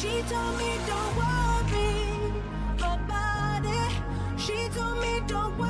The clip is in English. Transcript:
She told me don't worry about it. She told me don't worry.